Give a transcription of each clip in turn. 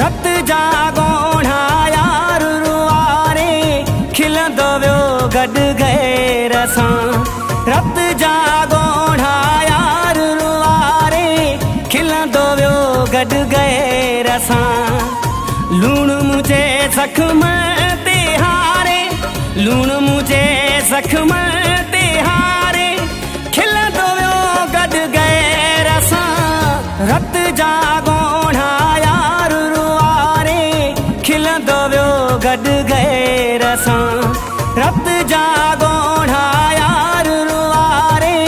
रत जा गोणा यार रुआरे खिलंदो वियो गॾु गए रसां। रत जा गोणा यार रुआरे खिलंदो वियो गॾु गए रसां। लूणु मुंहिंजे ज़ख़्म ते हारे लूणु मुंहिंजे ज़ख़्म ते हारे खिलंदो वियो गॾु गए रसां। रत जा गॾु गए रसां। रत जा गोणा यार रुआरे।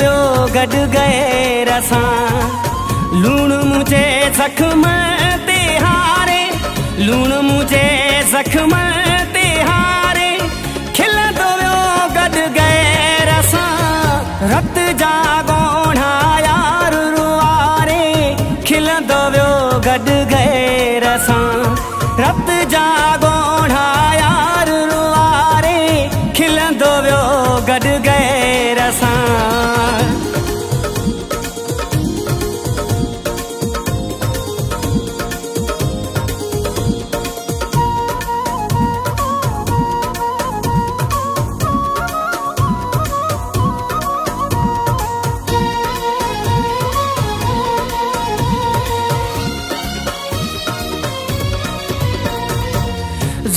वियो गए रसां। लूणु मुंहिंजे ज़ख़्म ते हारे। लूणु मुंहिंजे ज़ख़्म ते हारे। खिलंदो वियो गॾु गए रसां। रत जा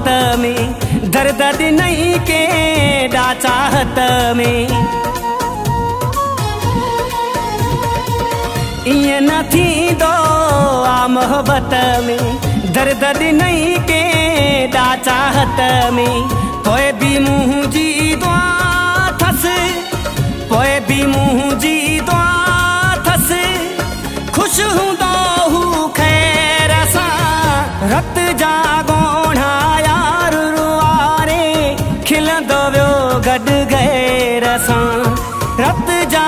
मोहबत में दर्द ॾिनई केॾा चाहत में। ईअं न थींदो आ मोहबत में दर्द ॾिनई केॾा चाहत में। पोइ बि मुंहिंजी दुआ अथसि पोइ बि मुंहिंजी दुआ गए रसां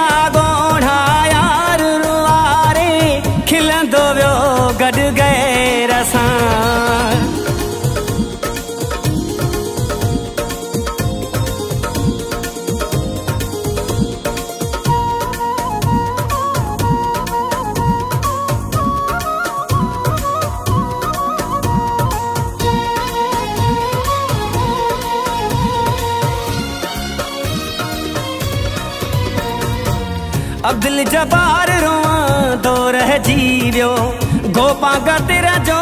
अब्दुल जबार रोआं, दो रह जीवियो। गोपा गतिर जो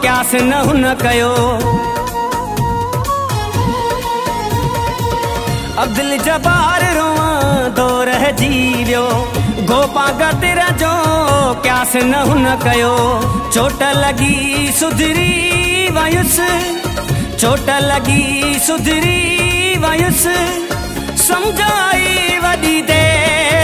क्यास न हुन कयो। अब्दुल जबार रोआं, दो रह जीवियो। गोपा गतिर जो क्यास न हुन कयो। चोट लगी सुधरी वयुसि, चोट लगी सुधरी वयुसि। समझाई वॾी देर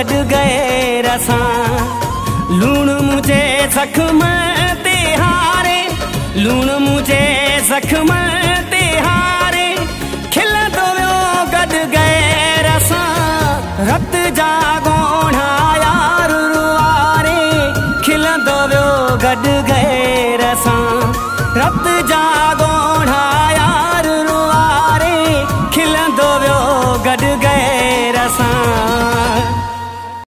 गड गए रसा। लूण मुझे जख्म तिहारे लूण मुझे जख्म तिहारे खिल दो गड गए रसा। रत जा गोणा यार रुआरे। खिल दो गड गए रसा। रत